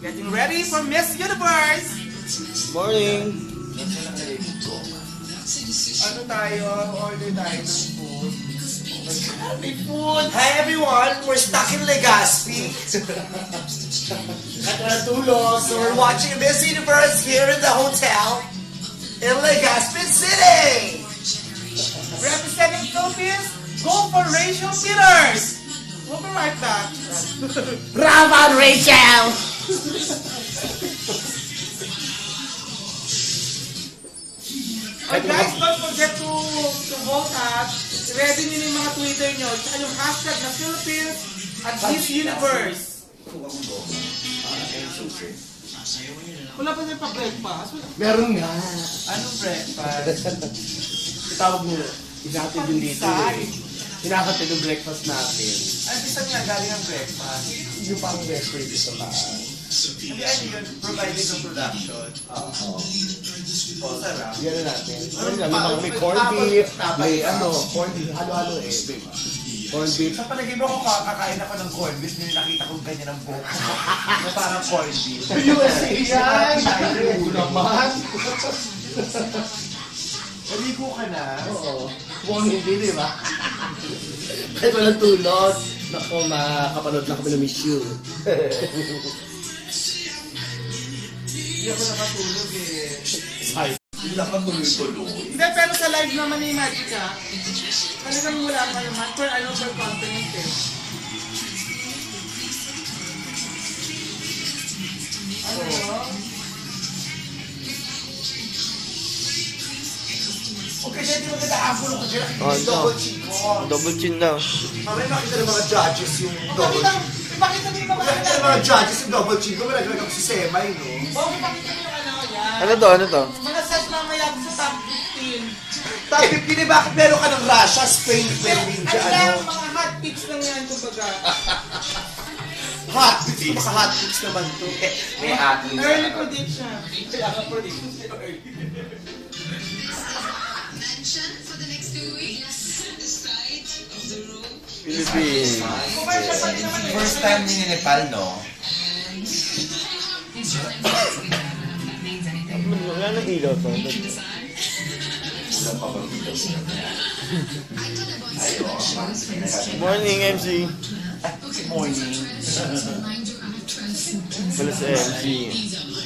Getting ready for Miss Universe! Morning! Ano tayo? Order tayo ng food. May food! Hi everyone! We're stuck in Legazpi. Katulog. So we're watching Miss Universe here in the hotel in Legazpi City! Representing Philippines, go for Rachel Peters! Bravo, Rachel! Oh, guys, don't forget to to vote at ready nyo yung mga Twitter nyo. Tsaka yung hashtag na Philippines at Miss Universe. Wala pa din pa-breakfast? Meron nga. Anong breakfast? Itawag mo, hinatid yung dito eh. Hinakatid yung breakfast natin. Ay, isa nga galing ang breakfast. Yung pang breakfast sa taas. Hindi, ano yun? Provided ng production. Oo. Oh, sarap. Yan na natin. Ano lang, may may corned beef, may ano, corned beef, halo-halo eh. May corned beef. Sa palagay mo kung kakakain ako ng corned beef, nung nakita kong ganyan ang buhok ko. na parang corned beef. USA yan! Oo naman. Naligo ka na. Oo. Mukhang hindi, di ba? Kahit walang tulog. Naku, makapanood na kami ng Miss You. Hindi ako nakatulog eh. Ay, Hindi pero sa live naman ni Magica, talagang wala pa naman per ano per continent eh. Ano yun? Okay, siya di maganda ang pulo ko dyan. Oh, ito. Double chin ko. Double chin daw. Mamaya makita ng mga judges yung double chin. ipakita mo yung mga Makita ng mga judges yung double chin ko. Malaglag ako si Semay, no? Oh, ipakita mo yung ano, yan. Ano to? Ano to? Mga set mamaya sa top 15. Top 50 eh, bakit meron ka ng Russia, Spain, Berlin, Ano dyan, lang, ano? mga hot picks lang yan, kumbaga. Hot picks, baka hot picks naman to. May hot Early prediction. attention for the next two weeks? the side of the room. Philippines. First time in Nepal, no? Wala na ilaw to. Morning, MC. Morning. Wala sa MC.